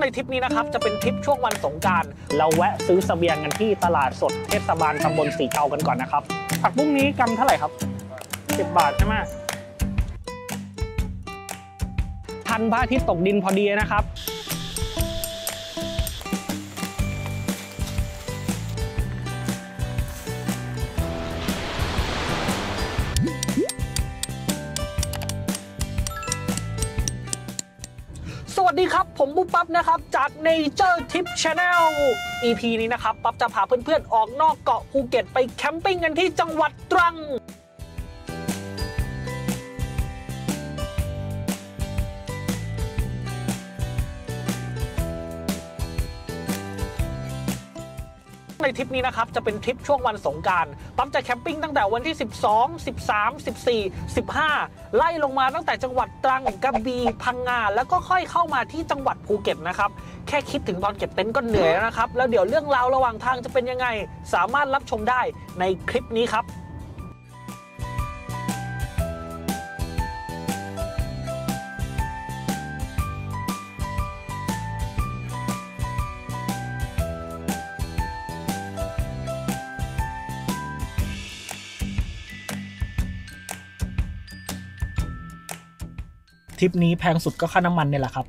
ในทริปนี้นะครับจะเป็นทริปช่วงวันสงการเราแวะซื้อเสบียงกันที่ตลาดสดเทศบาลตำบลสีเกากันก่อนนะครับ ผักบุ้งนี้กำเท่าไหร่ครับสิบบาทใช่ไหมทันพระอาทิตย์ตกดินพอดีนะครับ สวัสดีครับ ผมบุ๊บปั๊บนะครับ จาก Nature Trip Channel EP นี้นะครับ ปั๊บจะพาเพื่อนๆ ออกนอกเกาะภูเก็ตไปแคมปิ้งกันที่จังหวัดตรัง ทริปนี้นะครับจะเป็นทริปช่วงวันสงกรานต์ปั๊บจะแคมปิ้งตั้งแต่วันที่ 12 13 14 15 ไล่ลงมาตั้งแต่จังหวัดตรังกระบี่พังงาแล้วก็ค่อยเข้ามาที่จังหวัดภูเก็ตนะครับแค่คิดถึงตอนเก็บเต็นท์ก็เหนื่อยแล้วนะครับแล้วเดี๋ยวเรื่องราวระหว่างทางจะเป็นยังไง สามารถรับชมได้ในคลิปนี้ครับ ทริปนี้แพงสุดก็ค่าน้ำมันเนี่ยแหละครับ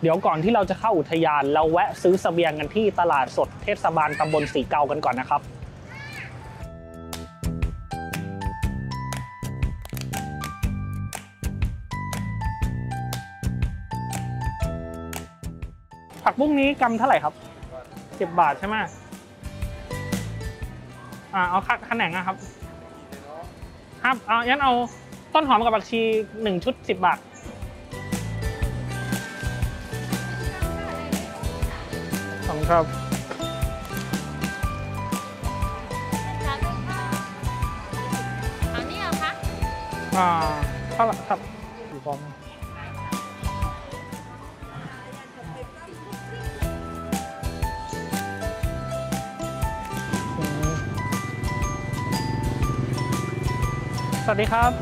เดี๋ยวก่อนที่เราจะเข้าอุทยานเราแวะซื้อเสบียงกันที่ตลาดสดเทศบาลตำบลสีเกากันก่อนนะครับ ผักบุ้งนี้กำเท่าไหร่ครับสิบบาทใช่ไหม อ่าเอาคัดขนงนะครับ ครับเอางั้นเอาต้นหอมกับผักชีหนึ่งชุดสิบบาทขอบคุณครับอันนี้เหรอคะอ่าเท่าไหร่ครับ สวัสดีครับ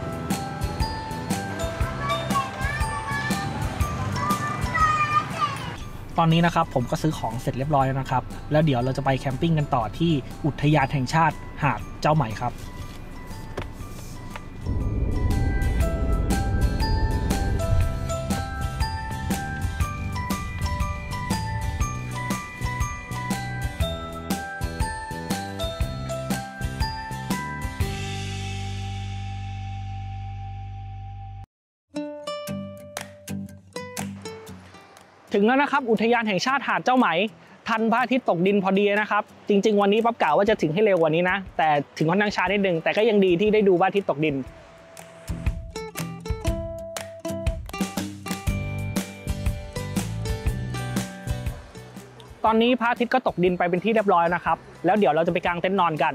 ตอนนี้นะครับผมก็ซื้อของเสร็จเรียบร้อยแล้วนะครับ แล้วเดี๋ยวเราจะไปแคมปิ้งกันต่อที่อุทยานแห่งชาติหาดเจ้าใหม่ครับ ถึงแล้วนะครับอุทยานแห่งชาติหาดเจ้าไหม ทันพระอาทิตย์ตกดินพอดีนะครับ จริง ๆ วันนี้ปั๊บกล่าวว่าจะถึงให้เร็วกว่านี้นะ แต่ถึงค่อนข้างช้านิดนึงแต่ก็ยังดีที่ได้ดูพระอาทิตย์ตกดินตอนนี้พระอาทิตย์ก็ตกดินไปเป็นที่เรียบร้อยนะครับ แล้วเดี๋ยวเราจะไปกางเต็นท์นอนกัน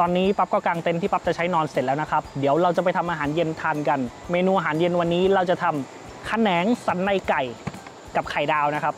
ตอนนี้ปั๊บก็กางเต็นท์ที่ปั๊บจะใช้นอนเสร็จแล้วนะครับ เดี๋ยวเราจะไปทำอาหารเย็นทานกัน เมนูอาหารเย็นวันนี้เราจะทำขนแหนงสันในไก่กับไข่ดาวนะครับ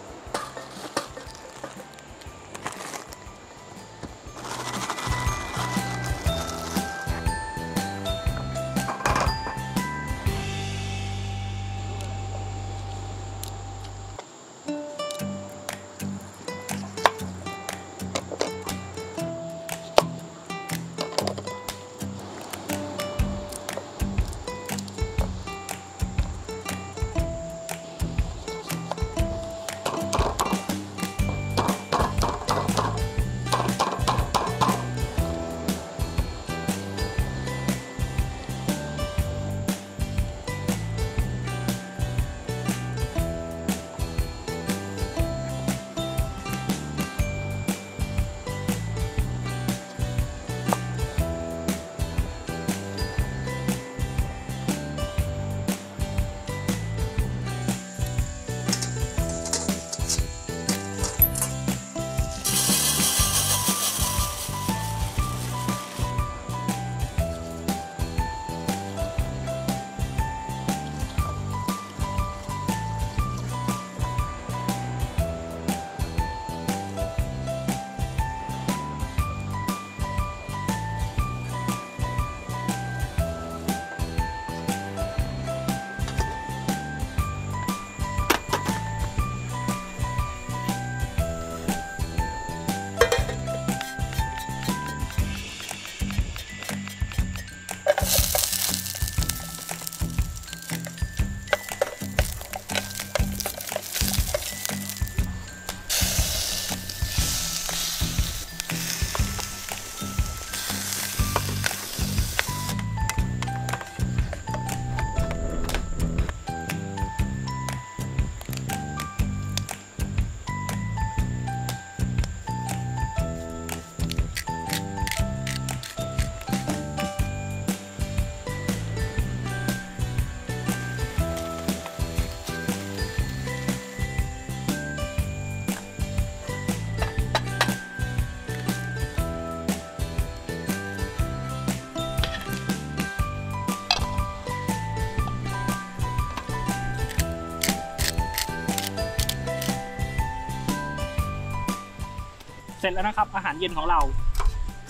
จแล้วนะครับ อาหารเย็นของเรา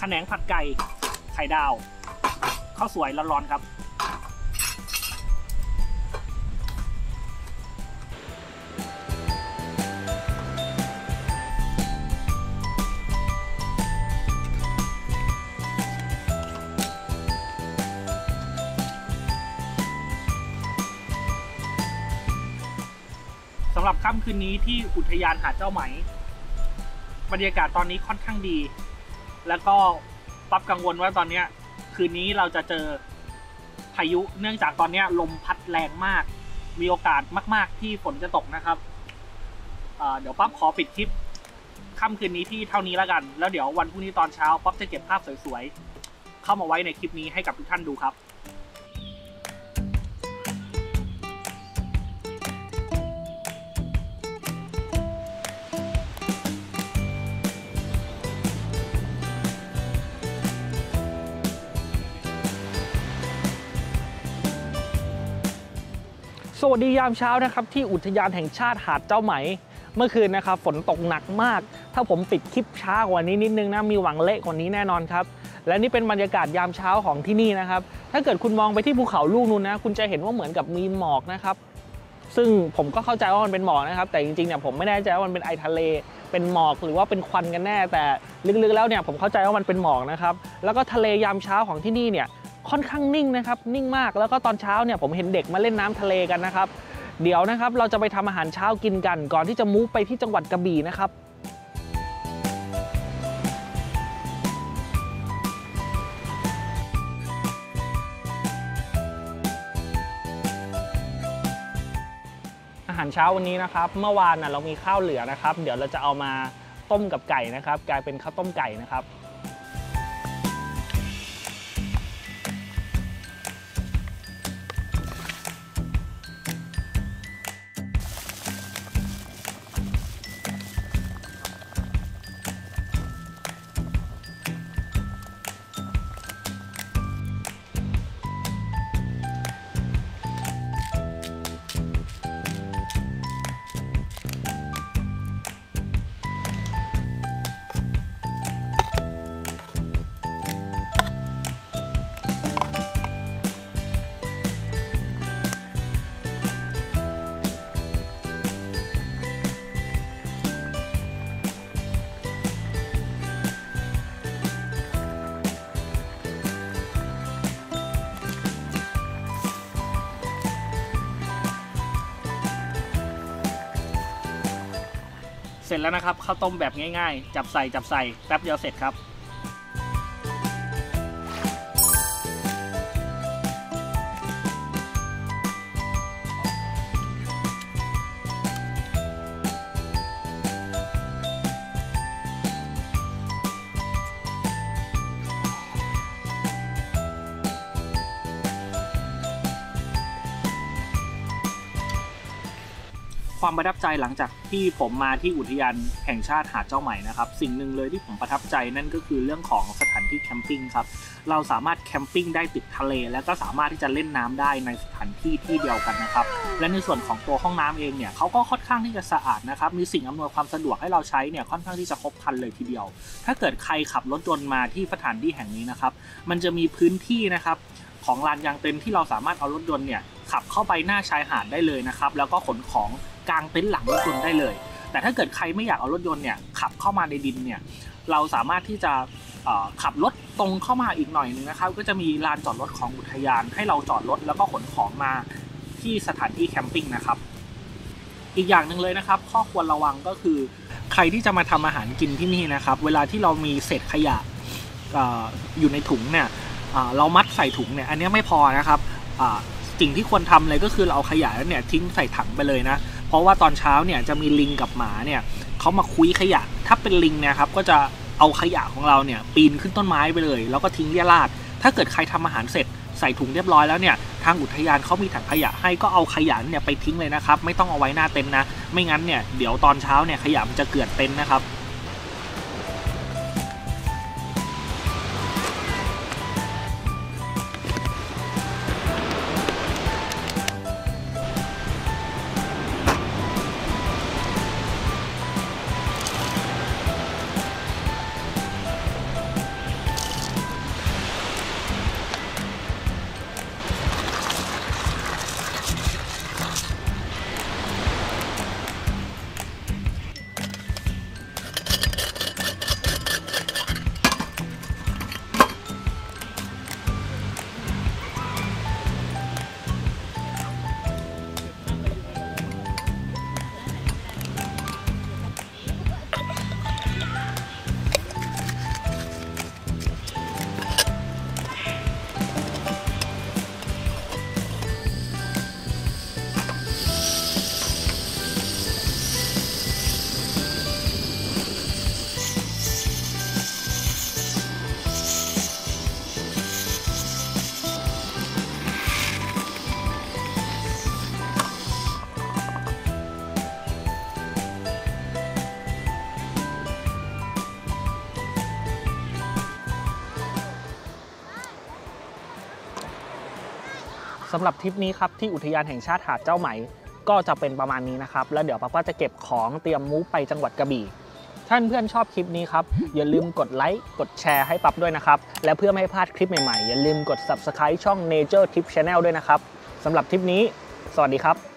ขแหนงผัดไก่ ไข่ดาวข้าวสวยร้อนๆครับ สำหรับค่ำคืนนี้ที่อุทยานหาดเจ้าไหม บรรยากาศตอนนี้ค่อนข้างดี แล้วก็ปั๊บกังวลว่าตอนเนี้ยคืนนี้เราจะเจอพายุเนื่องจากตอนเนี้ยลมพัดแรงมาก มีโอกาสมาก ๆ ที่ฝนจะตกนะครับเเดี๋ยวปั๊บขอปิดคลิปค่ำคืนนี้ที่เท่านี้แล้วกัน แล้วเดี๋ยววันพรุ่งนี้ตอนเช้าปั๊บจะเก็บภาพสวยๆเข้ามาไว้ในคลิปนี้ให้กับทุกท่านดูครับ สวัสดียามเช้านะครับที่อุทยานแห่งชาติหาดเจ้าไหม เมื่อคืนนะครับฝนตกหนักมาก ถ้าผมปิดคลิปช้ากว่านี้นิดนึงนะมีหวังเละกว่านี้แน่นอนครับและนี่เป็นบรรยากาศยามเช้าของที่นี่นะครับถ้าเกิดคุณมองไปที่ภูเขาลูกนู้นนะ คุณจะเห็นว่าเหมือนกับมีหมอกนะครับซึ่งผมก็เข้าใจว่ามันเป็นหมอกนะครับ แต่จริงๆเนี่ยผมไม่แน่ใจว่ามันเป็นไอทะเล เป็นหมอกหรือว่าเป็นควันกันแน่ แต่ลึกๆแล้วเนี่ยผมเข้าใจว่ามันเป็นหมอกนะครับแล้วก็ทะเลยามเช้าของที่นี่เนี่ย ค่อนข้างนิ่งนะครับ นิ่งมากแล้วก็ตอนเช้าเนี่ยผมเห็นเด็กมาเล่นน้ำทะเลกันนะครับ เดี๋ยวนะครับเราจะไปทำอาหารเช้ากินกัน ก่อนที่จะมูฟไปที่จังหวัดกระบี่นะครับอาหารเช้าวันนี้นะครับ เมื่อวานนะเรามีข้าวเหลือนะครับ เดี๋ยวเราจะเอามาต้มกับไก่นะครับ กลายเป็นข้าวต้มไก่นะครับ ร็จแล้วนะครับข้าวต้มแบบง่ายๆ จับใส่จับใส่แป๊บเดียวเสร็จครับ ความประทับใจหลังจากที่ผมมาที่อุทยานแห่งชาติหาดเจ้าใหม่นะครับ สิ่งหนึ่งเลยที่ผมประทับใจนั่นก็คือเรื่องของสถานที่แคมปิ้งครับ เราสามารถแคมปิ้งได้ติดทะเล แล้วก็สามารถที่จะเล่นน้ำได้ในสถานที่ที่เดียวกันนะครับ และในส่วนของตัวห้องน้ำเองเนี่ยเขาก็ค่อนข้างที่จะสะอาดนะครับ มีสิ่งอำนวยความสะดวกให้เราใช้เนี่ยค่อนข้างที่จะครบครันเลยทีเดียว ถ้าเกิดใครขับรถยนต์มาที่สถานที่แห่งนี้นะครับ มันจะมีพื้นที่นะครับของลานยางเต็นท์ที่เราสามารถเอารถยนต์เนี่ยขับเข้าไปหน้าชายหาดได้เลยนะครับ แล้วก็ขนของ กลางเต็นท์หลังรถยนต์ได้เลย แต่ถ้าเกิดใครไม่อยากเอารถยนต์เนี่ยขับเข้ามาในดินเนี่ยเราสามารถที่จะขับรถตรงเข้ามาอีกหน่อยนึงนะครับ ก็จะมีลานจอดรถของอุทยานให้เราจอดรถแล้วก็ขนของมาที่สถานที่แคมปิ้งนะครับ อีกอย่างหนึ่งเลยนะครับ ข้อควรระวังก็คือ ใครที่จะมาทำอาหารกินที่นี่นะครับ เวลาที่เรามีเศษขยะออยู่ในถุงเนี่ยเรามัดใส่ถุงเนี่ยอันนี้ไม่พอนะครับสิ่งที่ควรทำเลยก็คือเราเอาขยะเนี่ยทิ้งใส่ถังไปเลยนะ เพราะว่าตอนเช้าเนี่ยจะมีลิงกับหมาเนี่ยเขามาคุยขยะ ถ้าเป็นลิงเนี่ยครับก็จะเอาขยะของเราเนี่ยปีนขึ้นต้นไม้ไปเลย แล้วก็ทิ้งเรียราดถ้าเกิดใครทำอาหารเสร็จใส่ถุงเรียบร้อยแล้วเนี่ยทางอุทยานเขามีถังขยะให้ก็เอาขยะเนี่ยไปทิ้งเลยนะครับ ไม่ต้องเอาไว้หน้าเต็นท์นะ ไม่งั้นเนี่ยเดี๋ยวตอนเช้าเนี่ยขยะมันจะเกลื่อนเต็นท์นะครับ สำหรับทริปนี้ครับที่อุทยานแห่งชาติหาดเจ้าไหม ก็จะเป็นประมาณนี้นะครับ แล้วเดี๋ยวป๊าก็จะเก็บของเตรียมมูฟไปจังหวัดกระบี่ท่านเพื่อนชอบคลิปนี้ครับอย่าลืมกดไลค์กดแชร์ให้ปั๊บด้วยนะครับ และเพื่อไม่ให้พลาดคลิปใหม่ๆ อย่าลืมกด subscribe ช่อง Nature Tip Channel ด้วยนะครับสำหรับทริปนี้ สวัสดีครับ